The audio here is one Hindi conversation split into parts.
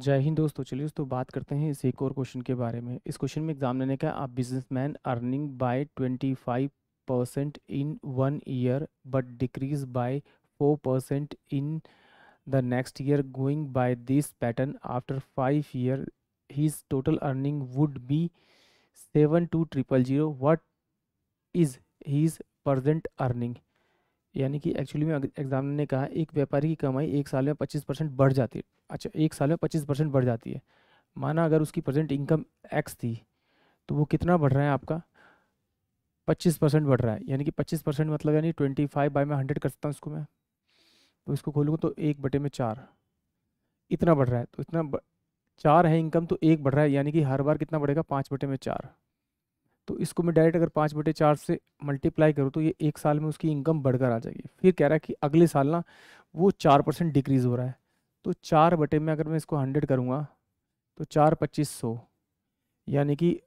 जय हिंद दोस्तों, चलिए दोस्तों बात करते हैं इस एक और क्वेश्चन के बारे में। इस क्वेश्चन में एग्ज़ाम लेने का आप businessman earning by twenty five percent in one year but decrease by four percent in the next year going by this pattern after five year his total earning would be seven two triple zero what is his present earning यानी कि एक्चुअली में एग्ज़ाम ने कहा, एक व्यापारी की कमाई एक साल में पच्चीस परसेंट बढ़ जाती है। अच्छा एक साल में पच्चीस परसेंट बढ़ जाती है। माना अगर उसकी प्रेजेंट इनकम एक्स थी तो वो कितना बढ़ रहा है आपका? पच्चीस परसेंट बढ़ रहा है। यानी कि पच्चीस परसेंट मतलब यानी ट्वेंटी फाइव बाई में हंड्रेड कर सकता हूँ इसको मैं। तो इसको खोलूँगा तो एक बटे में चार। इतना बढ़ रहा है तो इतना चार है इनकम तो एक बढ़ रहा है। यानी कि हर बार कितना बढ़ेगा? पाँच बटे में चार। तो इसको मैं डायरेक्ट अगर पाँच बटे चार से मल्टीप्लाई करूँ तो ये एक साल में उसकी इनकम बढ़कर आ जाएगी। फिर कह रहा है कि अगले साल ना वो चार परसेंट डिक्रीज़ हो रहा है। तो चार बटे में अगर मैं इसको हंड्रेड करूँगा तो चार पच्चीस सौ, यानी कि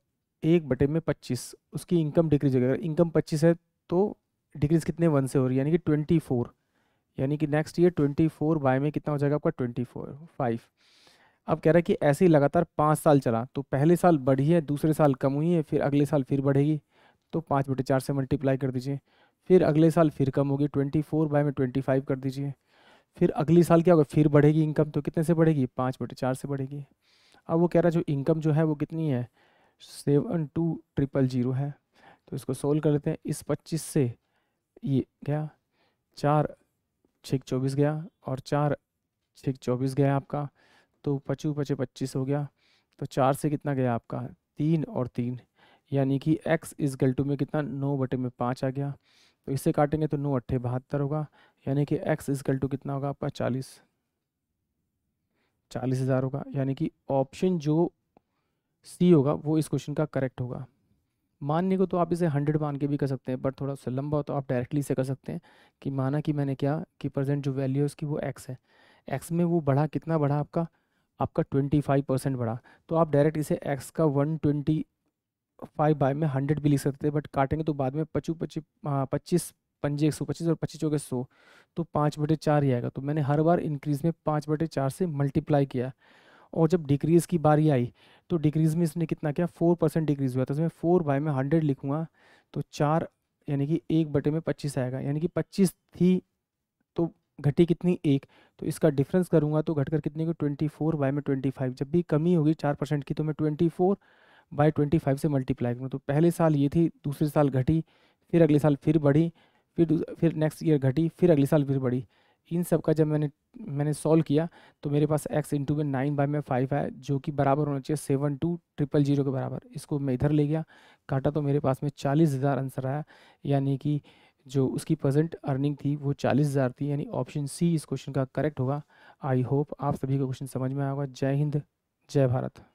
एक बटे में पच्चीस, उसकी इनकम डिक्रीज होगी अगर इनकम पच्चीस है तो डिक्रीज कितने? वन से हो रही है, यानी कि ट्वेंटी फोर यानी कि next year twenty four by में कितना हो जाएगा आपका? ट्वेंटी फोर फाइव अब कह रहा है कि ऐसे ही लगातार पाँच साल चला तो पहले साल बढ़ी है, दूसरे साल कम हुई है, फिर अगले साल फिर बढ़ेगी तो पाँच बटे चार से मल्टीप्लाई कर दीजिए, फिर अगले साल फिर कम होगी ट्वेंटी फोर बाय में ट्वेंटी फाइव कर दीजिए, फिर अगले साल क्या होगा, फिर बढ़ेगी इनकम तो कितने से बढ़ेगी, पाँच बटे चार से बढ़ेगी। अब वो कह रहा है जो इनकम जो है वो कितनी है सेवन टू ट्रिपल ज़ीरो है तो इसको सोल्व कर लेते हैं, इस पच्चीस से ये क्या चार छः चौबीस गया, और चार छः चौबीस गया आपका तो पचू पचे पच्चीस हो गया। तो चार से कितना गया आपका? तीन और तीन। यानी कि x इज़ गल्टू में कितना? नौ बटे में पाँच आ गया। तो इससे काटेंगे तो नौ अट्ठे बहत्तर होगा। यानी कि x इज़ गल्टू कितना होगा आपका? चालीस। चालीस हज़ार होगा। यानी कि ऑप्शन जो सी होगा, वो इस क्वेश्चन का करेक्ट होगा। मानने को तो आप इसे हंड्रेड मान के भी कर सकते हैं बट थोड़ा सा लंबा हो तो आप डायरेक्टली से कर सकते हैं कि माना कि मैंने क्या? कि प्रेजेंट जो वैल्यू है उसकी वो एक्स है। एक्स में वो बढ़ा, कितना बढ़ा आपका? आपका ट्वेंटी फाइव परसेंट बढ़ा तो आप डायरेक्ट इसे एक्स का वन ट्वेंटी फाइव बाय में हंड्रेड भी लिख सकते हैं बट काटेंगे तो बाद में पचू पच्चीस पच्चीस, पंजे, एक सौ पच्चीस और पच्चीस चौके सौ तो पाँच बटे चार ही आएगा। तो मैंने हर बार इंक्रीज़ में पाँच बटे चार से मल्टीप्लाई किया और जब डिक्रीज़ की बारी आई तो डिक्रीज़ में इसने कितना किया? फोर परसेंट डिक्रीज़ हुआ तो इसमें फोर बाय में हंड्रेड लिखूँगा तो चार यानी कि एक बटे में पच्चीस आएगा। यानी कि पच्चीस थी घटी कितनी? एक। तो इसका डिफरेंस करूँगा तो घटकर कितनी को ट्वेंटी फोर बाय में ट्वेंटी फाइव जब भी कमी होगी चार परसेंट की तो मैं twenty four by twenty five से मल्टीप्लाई करूँ तो पहले साल ये थी, दूसरे साल घटी, फिर अगले साल फिर बढ़ी, फिर फिर नेक्स्ट ईयर घटी, फिर अगले साल फिर बढ़ी। इन सब का जब मैंने मैंने सॉल्व किया तो मेरे पास एक्स इंटू में नाइन बाई में फाइव है जो कि बराबर होना चाहिए सेवन टू ट्रिपल ज़ीरो के बराबर। इसको मैं इधर ले गया, काटा तो मेरे पास में चालीस हज़ार आंसर आया, यानी कि जो उसकी प्रेजेंट अर्निंग थी, वो चालीस हज़ार थी, यानी ऑप्शन सी इस क्वेश्चन का करेक्ट होगा। आई होप आप सभी को क्वेश्चन समझ में आएगा जय हिंद, जय भारत।